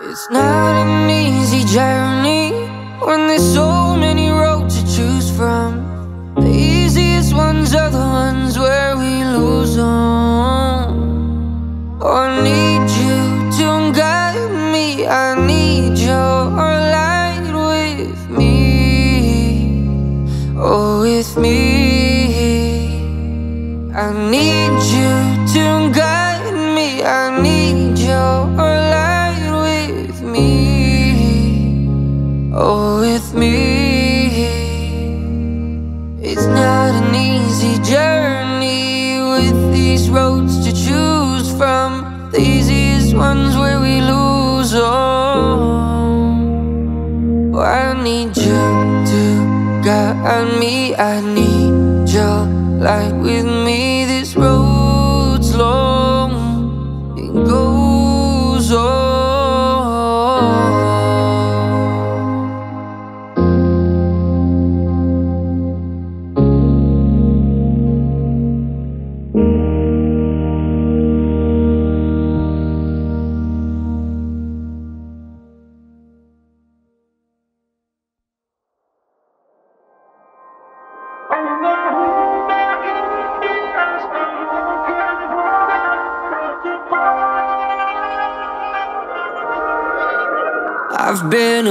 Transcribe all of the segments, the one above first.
It's not an easy journey when there's so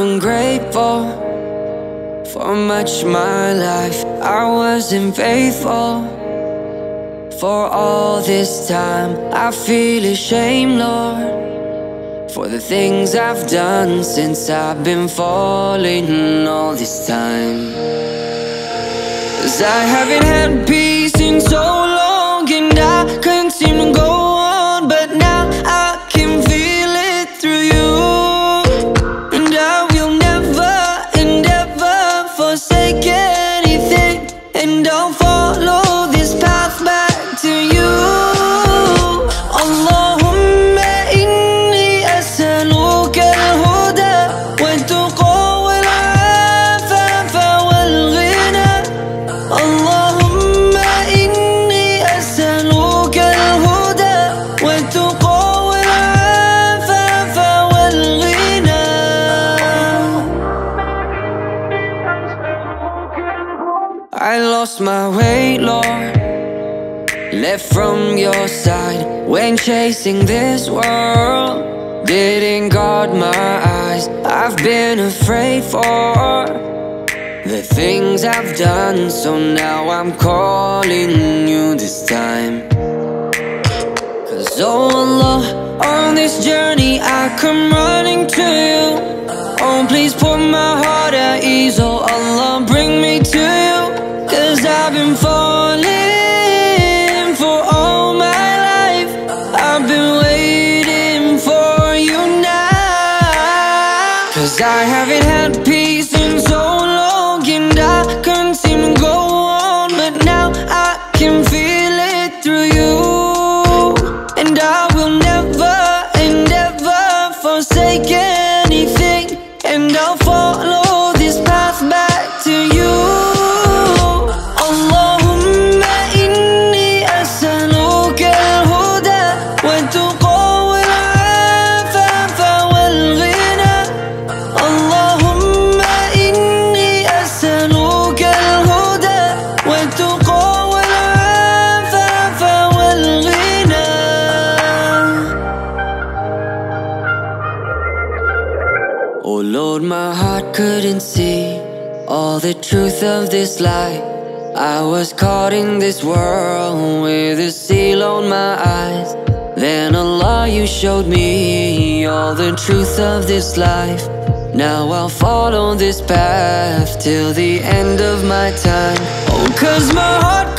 ungrateful for much my life. I wasn't faithful for all this time. I feel ashamed, Lord, for the things I've done since I've been falling all this time. Cause I haven't had peace in so long, Left from your side. When chasing this world Didn't guard my eyes. I've been afraid for the things I've done So now I'm calling you this time. Cause oh Allah, on this journey I come running to you. Oh please put my heart at ease. Oh Allah, bring me to you. Cause I've been falling of this life. I was caught in this world with a seal on my eyes. Then Allah, you showed me all the truth of this life. Now I'll follow this path till the end of my time. Oh, cause my heart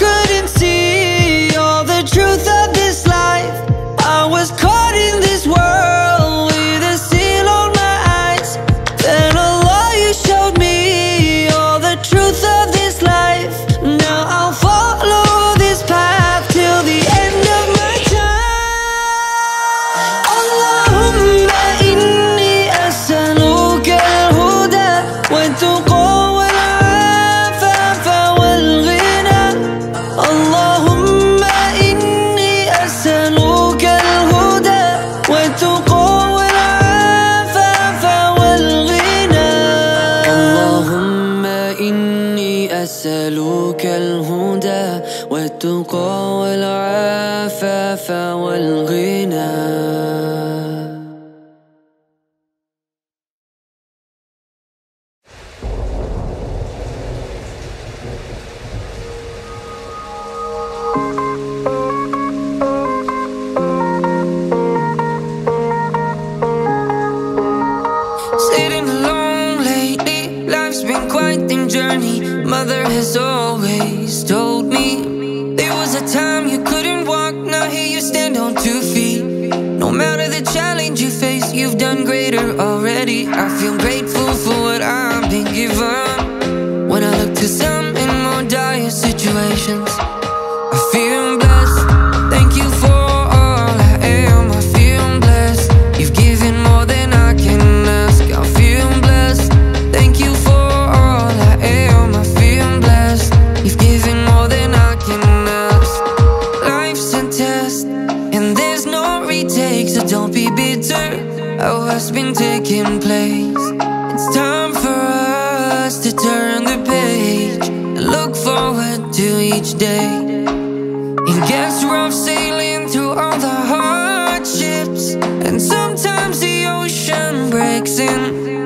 gets rough sailing through all the hardships. And sometimes the ocean breaks in.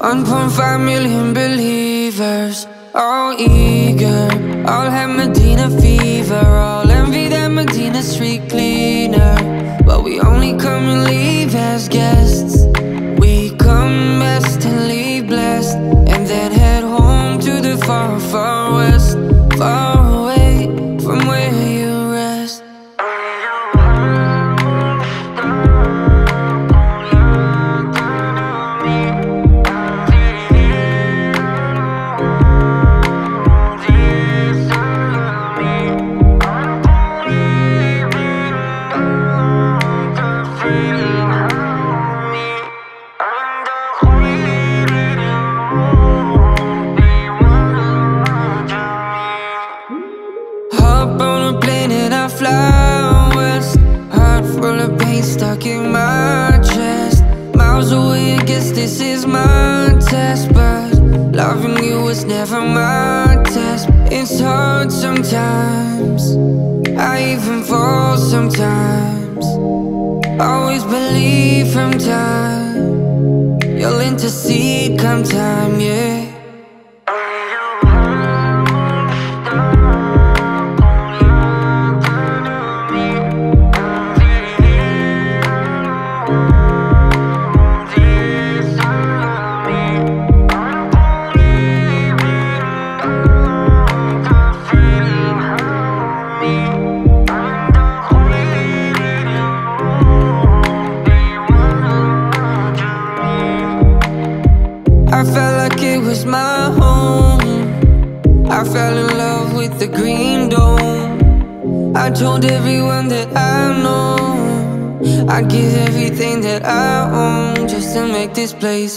1.5 million believers All eager. All have Madina fever All envy that Madina street cleaner. But we only come and leave as guests even fall sometimes. Always believe from time. You'll intercede come time, yeah.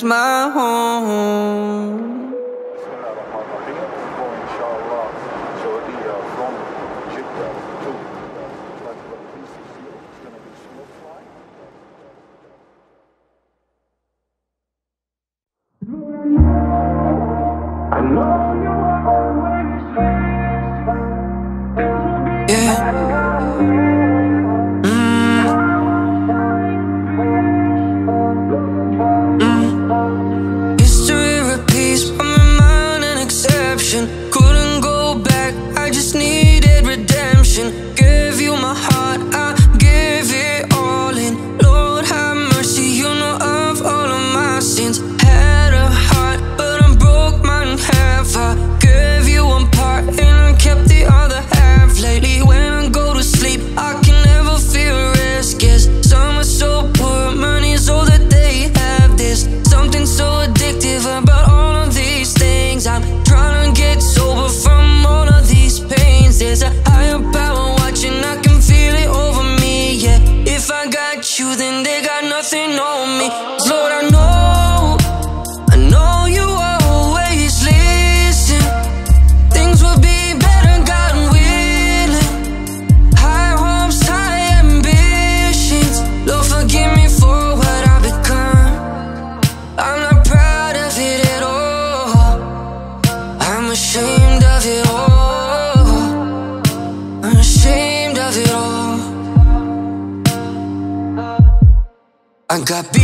This nunca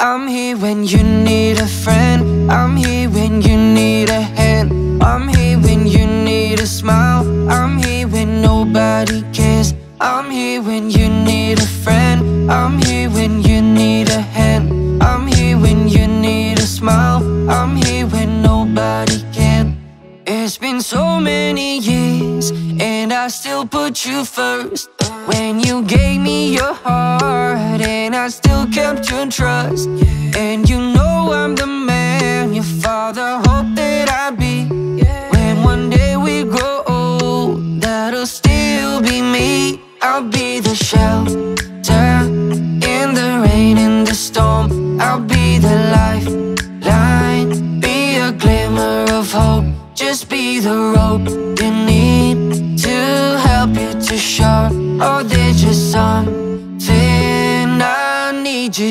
I'm here when you need a friend. I'm here when you need a hand. I'm here when you need a smile. I'm here when nobody cares. I'm here when you need a friend. I'm here when you need a hand. I'm here when you need a smile. I'm here when nobody can. It's been so many years And I still put you first. When you gave me your heart And I still Kept your trust. And you know I'm the man. Your father hoped that I'd be. When one day we grow old, that'll still be me. I'll be the shelter in the rain, in the storm. I'll be the lifeline, be a glimmer of hope. Just be the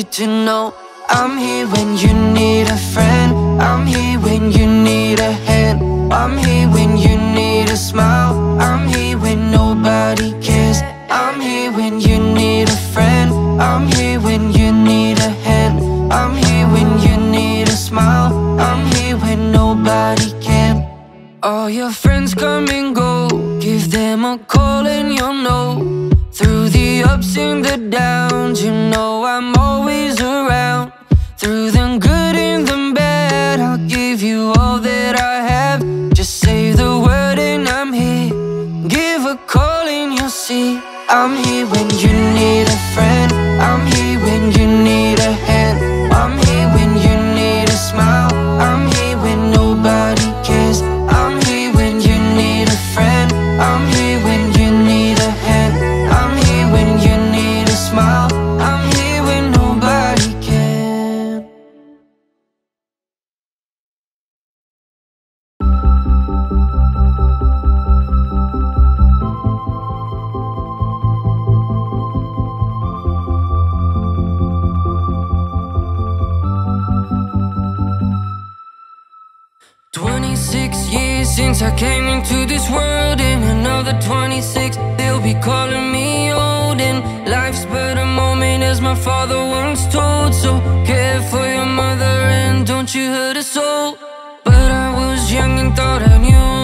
need to know I'm here when you need a friend. I'm here when you need a hand. I'm here when you need a smile. I'm here when nobody cares. I'm here when you need a friend. I'm here when you need a hand. I'm here when you need a smile. I'm here when nobody can. All your friends come and go. Give them a call and you'll know ups and the downs You know I'm always around. Through the good and the bad I'll give you all that I have. Just say the word and I'm here. Give a call and you'll see. I'm here when you need a friend. I'm here when you need six years since I came into this world. And another 26, they'll be calling me old. And life's but a moment as my father once told. So care for your mother and don't you hurt a soul. But I was young and thought I knew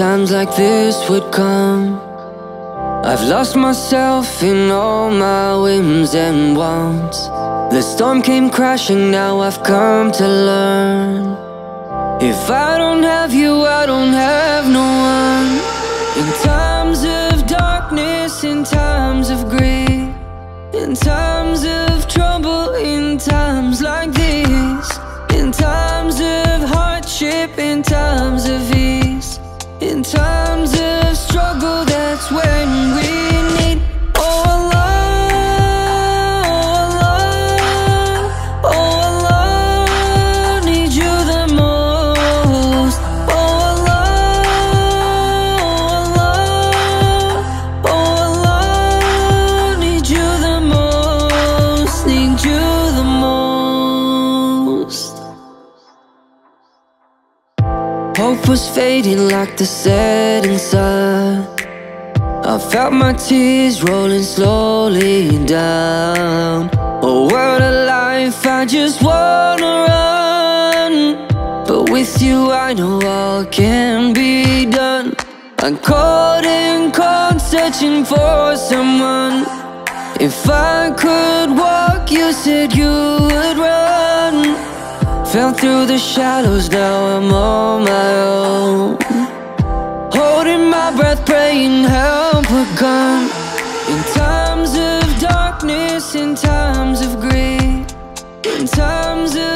times like this would come. I've lost myself in all my whims and wants. The storm came crashing, now I've come to learn. If I don't have you, I don't have no one. In times of darkness, in times of grief In times of trouble, in times like these In times of hardship, in times of ease times of struggle, that's when we fading like the setting sun. I felt my tears rolling slowly down. Oh, what a life, I just wanna run. But with you I know all can be done. I'm caught in cold searching for someone. If I could walk, you said you would run Fell through the shadows, now I'm on my own. Holding my breath, praying help will come In times of darkness, in times of grief In times of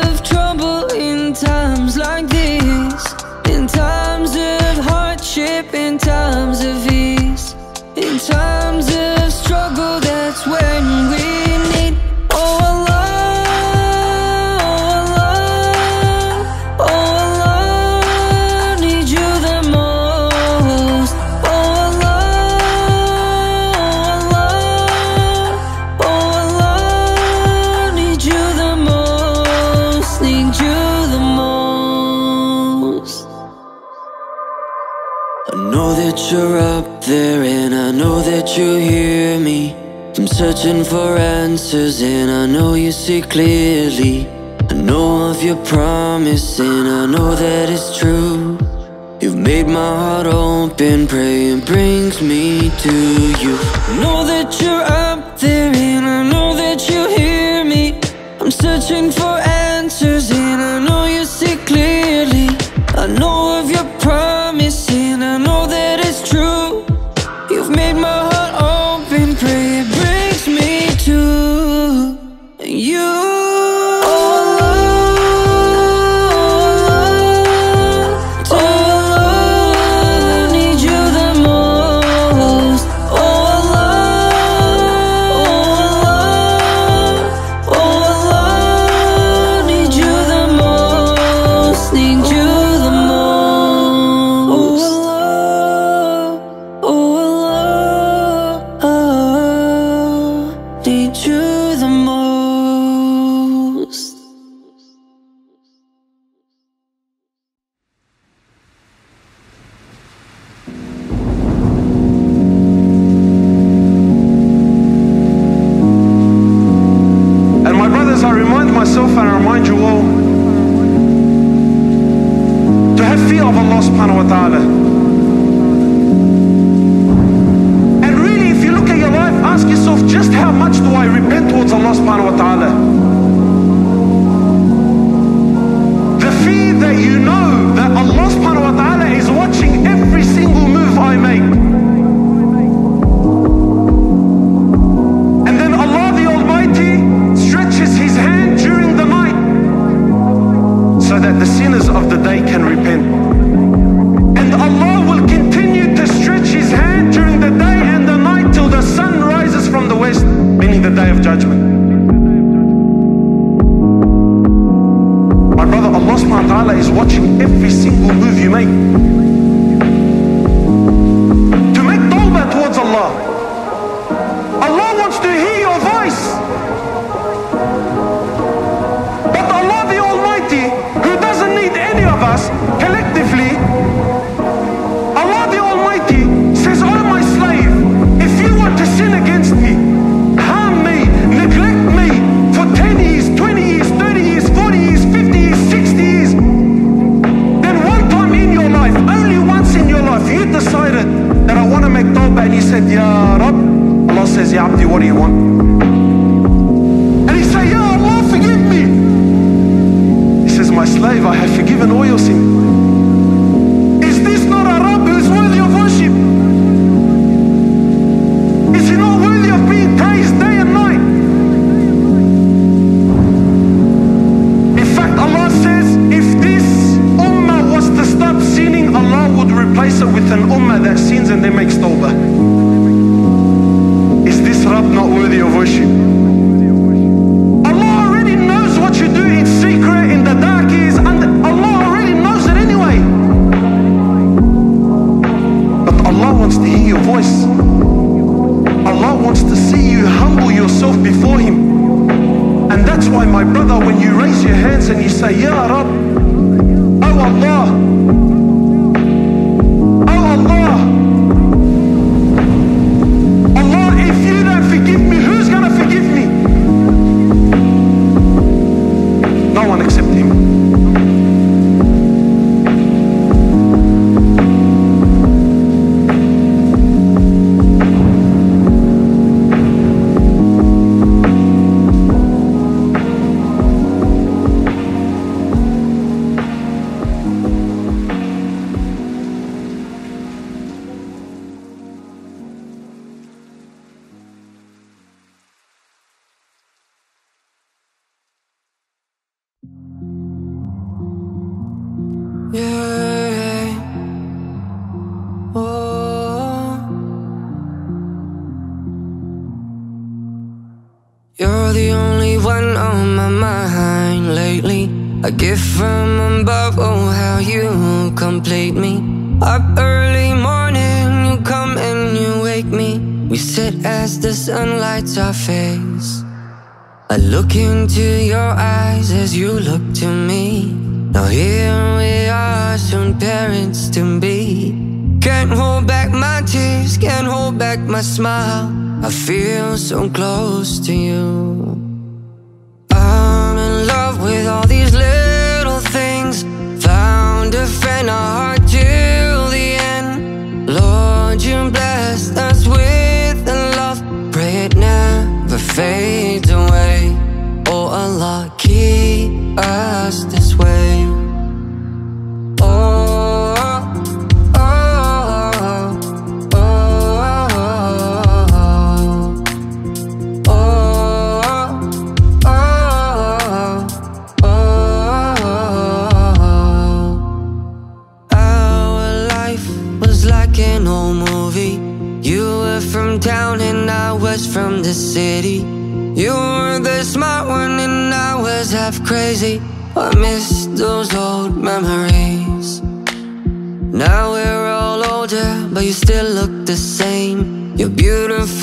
you hear me? I'm searching for answers and I know you see clearly. I know of your promise and I know that it's true. You've made my heart open, praying brings me to you. I know that you're up there and I know that you hear me. I'm searching for ta'ala is watching every single move you make. says, Yeah, Abdi, what do you want? And he says, Yeah, Allah, forgive me. He says, My slave, I have forgiven all your sins. Smile. I feel so close to you. I'm in love with all these little things. Found a friend, a heart till the end. Lord, you blessed us with a love. Pray it never fades away. Oh Allah, keep us this way.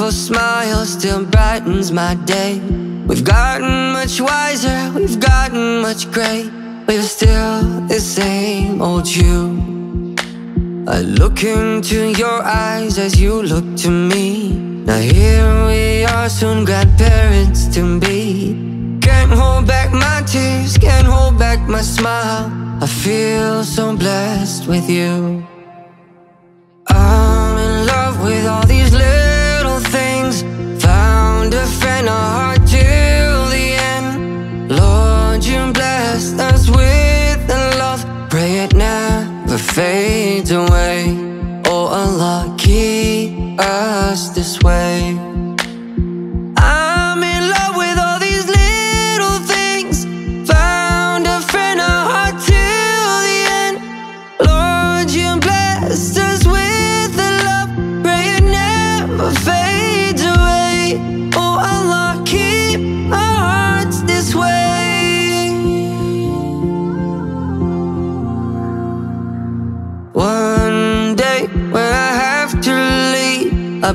Beautiful smile still brightens my day. We've gotten much wiser, we've gotten much gray, you're still the same old you. I look into your eyes as you look to me. Now here we are, soon grandparents to be. Can't hold back my tears, can't hold back my smile. I feel so blessed with you. I'm in love with all these little fades away. Oh Allah keep us this way.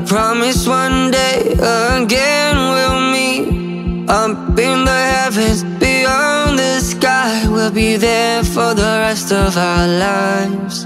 Promise one day again we'll meet. Up in the heavens, beyond the sky, we'll be there for the rest of our lives.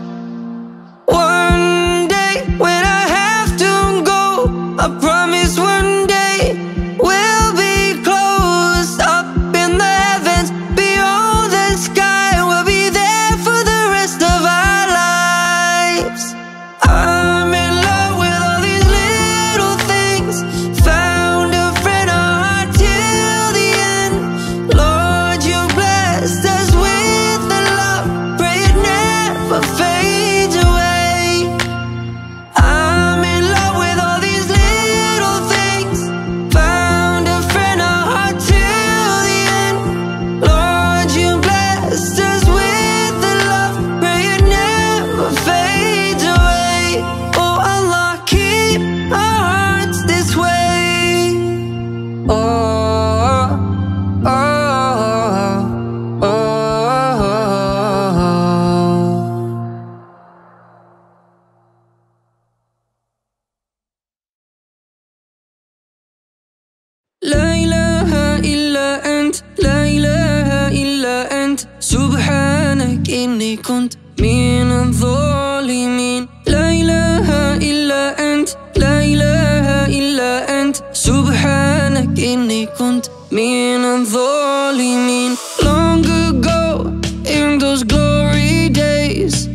كنت من الظالمين لا إله إلا أنت لا إله إلا أنت سبحانك إني كنت من الظالمين Long ago in those glory days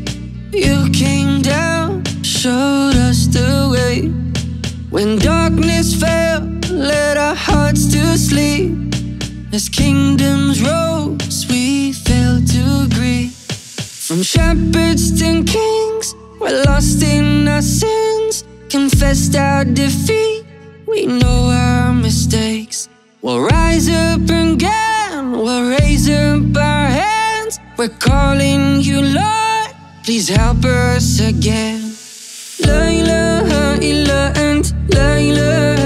You came down, showed us the way When darkness fell, led our hearts to sleep As kingdoms rose, we degree From shepherds to kings We're lost in our sins. Confessed our defeat We know our mistakes. We'll rise up again We'll raise up our hands. We're calling you Lord Please help us again. Layla, Layla, and Layla.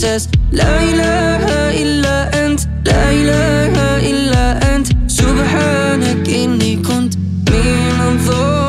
الاحساس لا إله إلا أنت لا إله إلا أنت. سبحانك إني كنت من منظور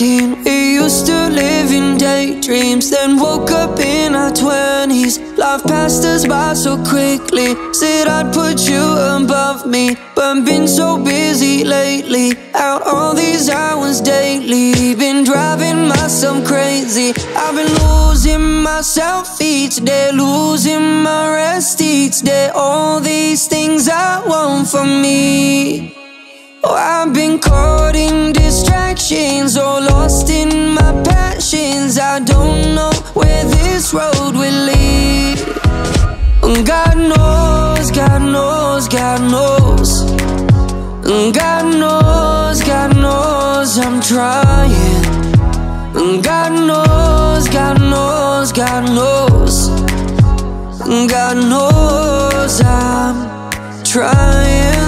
18, we used to live in daydreams. Then woke up in our 20s. Life passed us by so quickly. Said I'd put you above me. But I've been so busy lately. Out all these hours daily. Been driving myself crazy. I've been losing myself each day. Losing my rest each day. All these things I want from me. Oh, I've been caught in distractions or lost in my passions. I don't know where this road will lead. God knows, God knows, God knows. God knows, God knows I'm trying. God knows, God knows, God knows. God knows I'm trying.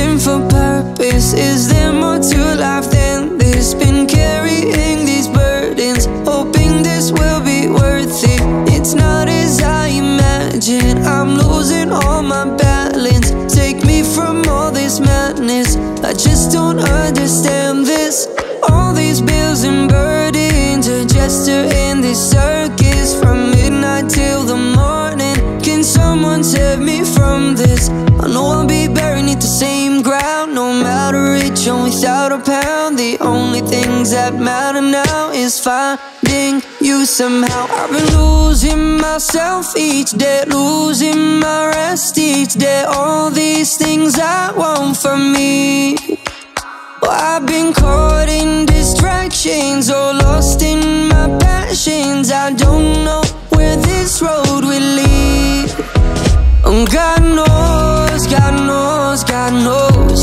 Searching for purpose. Is there more to life than this? Been carrying these burdens, hoping this will be worth it. It's not as I imagine. I'm losing all my balance. Take me from all this madness. I just don't understand this. All these bills and burdens are just to finding you somehow. I've been losing myself each day, losing my rest each day. All these things I want from me. Well, I've been caught in distractions or lost in my passions. I don't know where this road will lead. Oh, God knows, God knows, God knows.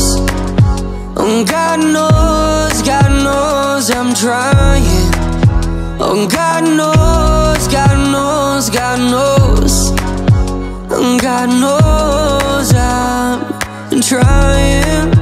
Oh, God knows, God knows I'm trying. Oh, God knows, God knows, God knows. Oh, God knows I'm trying.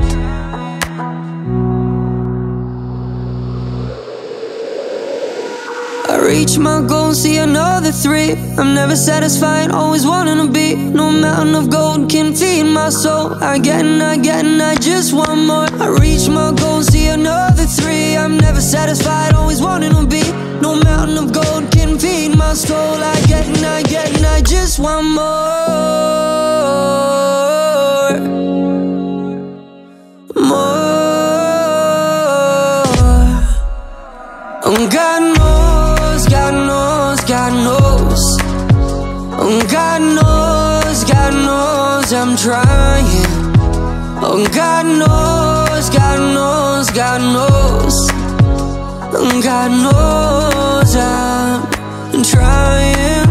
Reach my goal, and see another three. I'm never satisfied, always wanting to be. No mountain of gold can feed my soul. I get and I get and I just want more. I reach my goal, and see another three. I'm never satisfied, always wanting to be. No mountain of gold can feed my soul. I get and I get and I just want more. More. Oh, God I'm trying. Oh, God knows, God knows, God knows. Oh, God knows I'm trying.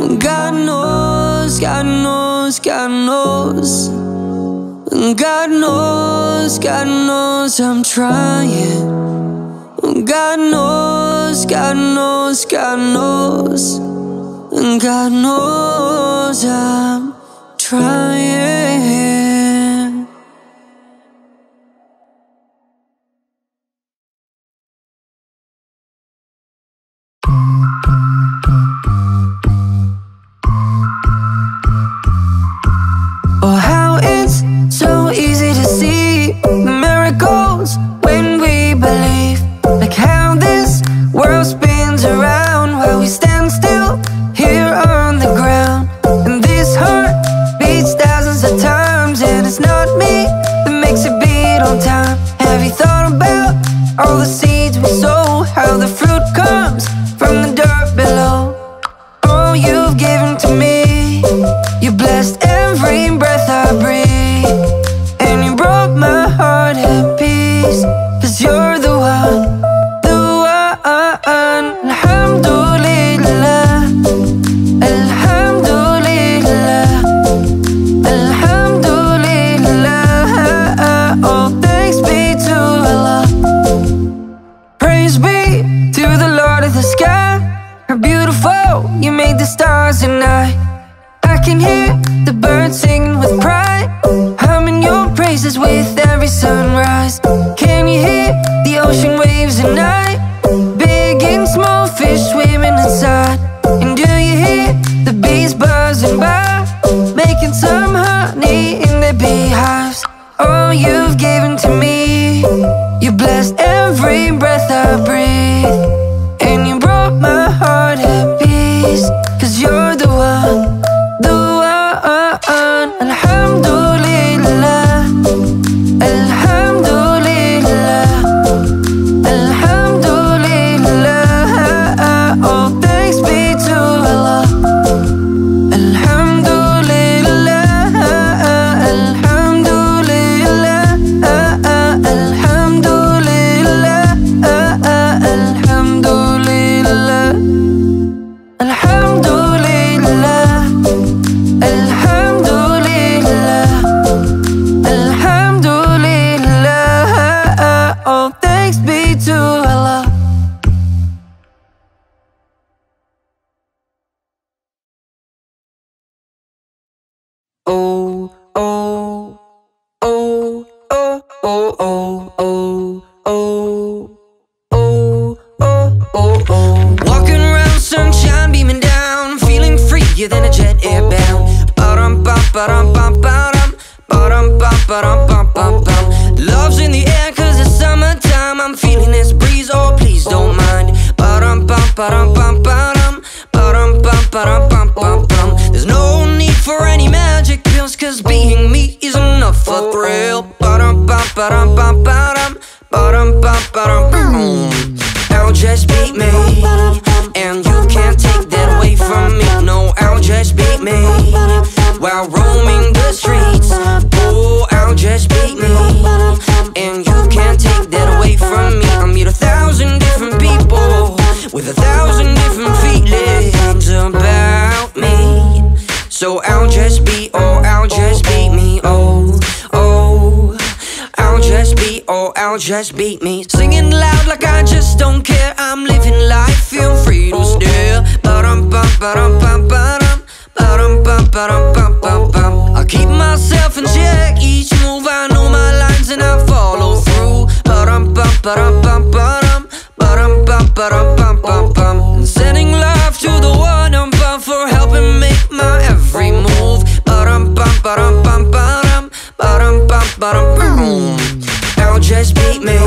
Oh, God knows, God knows, God knows. Oh, God knows, God knows I'm trying. Oh, God knows, God knows, God knows. Oh, God knows I'm trying. Sky. are beautiful you made the stars and I. I can hear the birds singing with pride. Humming your praises with every sunrise. Can you hear the ocean waves at night? Big and small fish swimming inside. And do you hear the bees buzzing by? Making some honey in their beehives. All you've given to me. You blessed every breath I breathe. Bum, bum. Love's in the air 'cause it's summertime. I'm feeling this breeze, oh please don't mind. There's no need for any magic pills 'cause being me is enough thrill. Ba. I'll just beat me, I'll just beat me, and you can't take that away from me. I meet a thousand different people with a thousand different feelings about me. So I'll just be, oh, I'll just beat me, oh, oh. I'll just be, oh, I'll just beat me. Singing loud like I just don't care. I'm living life, feel free to stare. Ba-dum, bum, ba-dum, bum, ba-dum. Ba-dum, bum, bum, bum, bum. Keep myself in check. Each move, I know my lines and I follow through. Ba-dum, bum, ba-dum, bum, ba-dum. Ba-dum, bum, ba-dum, bum, bum, bum. And sending love to the one I'm bum for helping make my every move. Ba-dum, bum, ba-dum, bum, ba-dum. Ba-dum, bum, ba-dum, boom. I'll just beat me,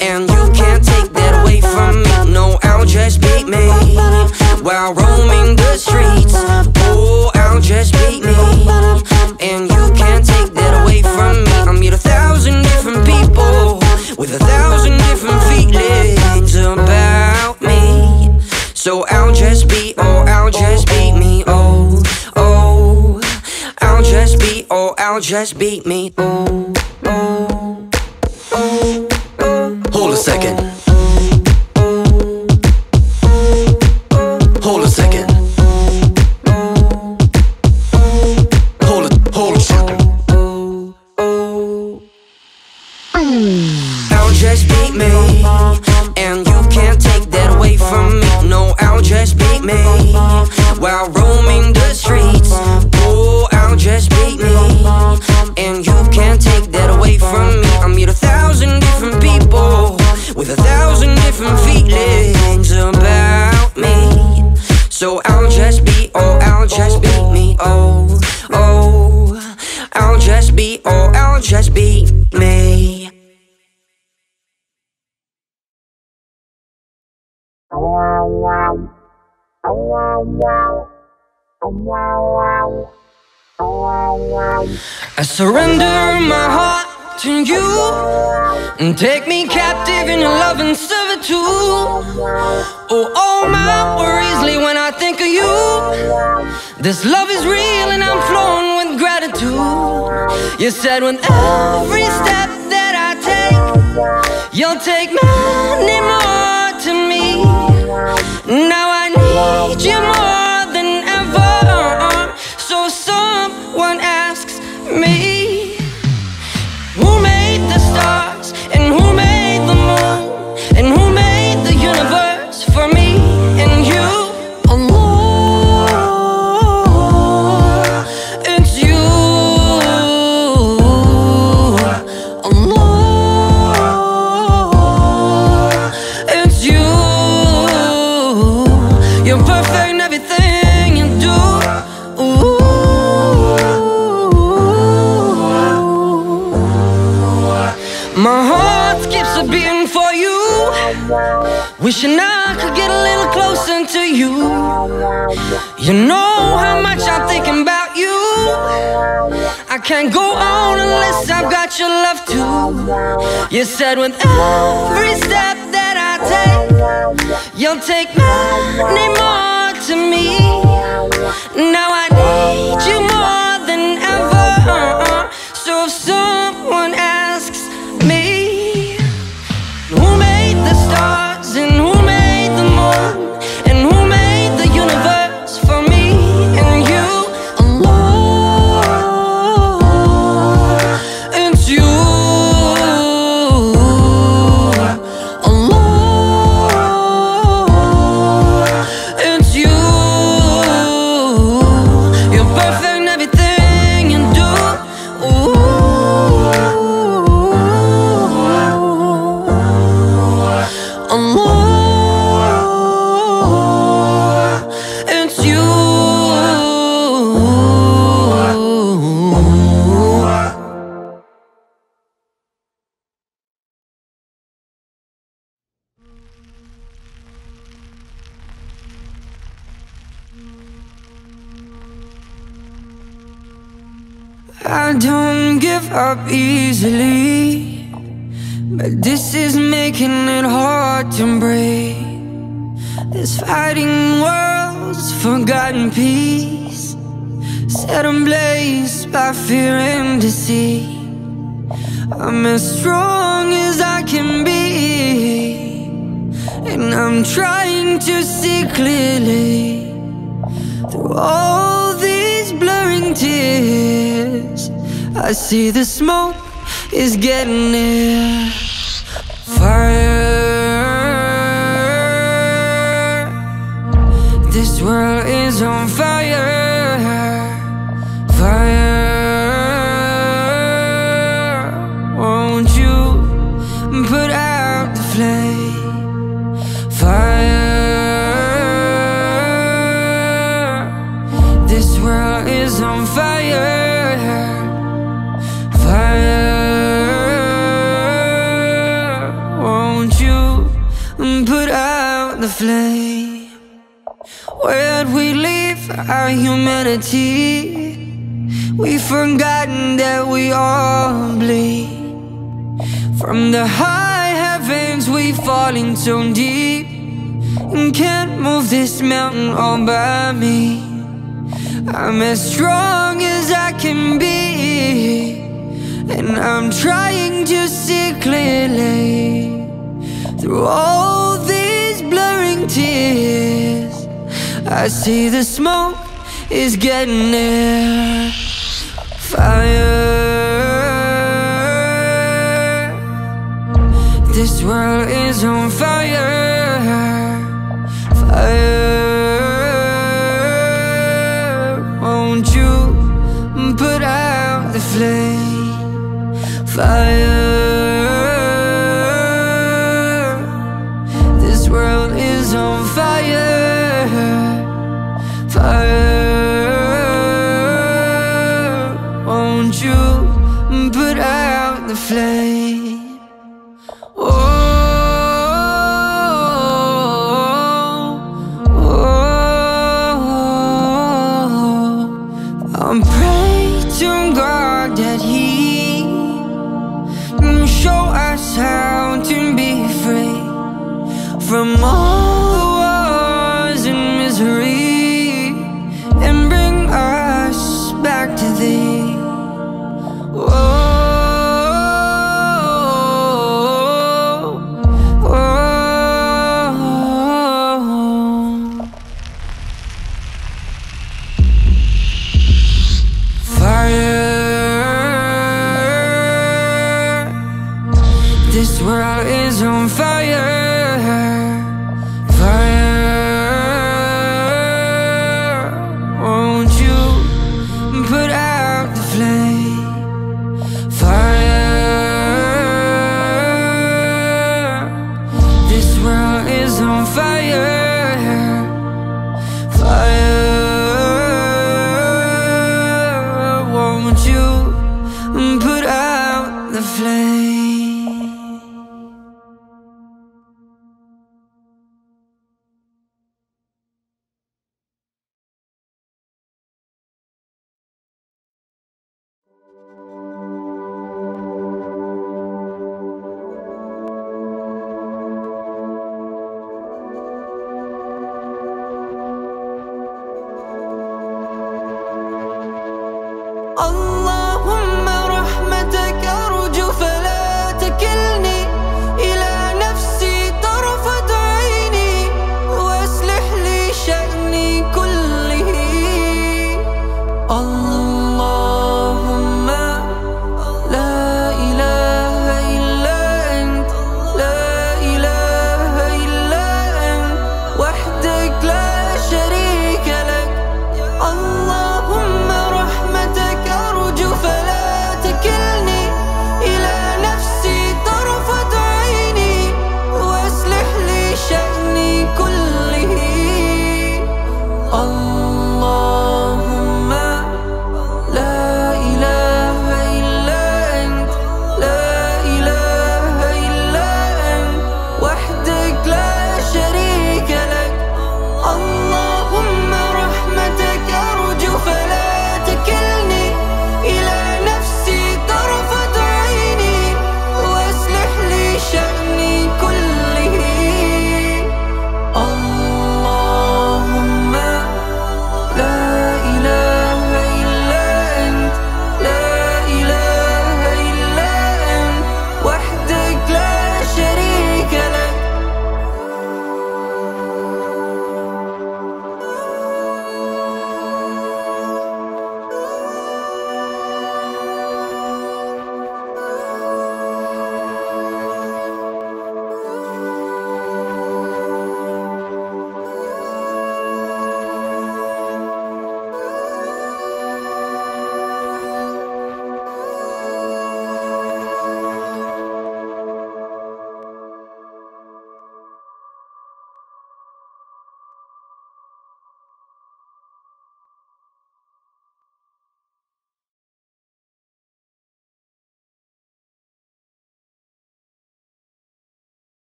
and you can't take that away from me. No, I'll just beat me while roaming the streets. Oh, I'll just beat me, meet a thousand different people with a thousand different feelings about me. So I'll just be, oh, I'll just beat me, oh, oh. I'll just be, oh, I'll just beat me, oh, surrender my heart to you and take me captive in your love and servitude. Oh, all my worries leave when I think of you. This love is real and I'm flowing with gratitude. You said with every step that I take, you'll take many more to me. Now I said with every step that I take, you'll take many more to me. Up easily, But this is making it hard to breathe. This fighting world's forgotten peace, set ablaze by fear and deceit. I'm as strong as I can be, and I'm trying to see clearly through all these blurring tears. I see the smoke is getting near. Fire. This world is on fire. Fire. Our humanity? We've forgotten that we all bleed. From the high heavens, we falling so deep. And can't move this mountain all by me. I'm as strong as I can be. And I'm trying to see clearly through all these blurring tears. I see the smoke is getting near. Fire. This world is on fire. Fire. Won't you put out the flame? Fire.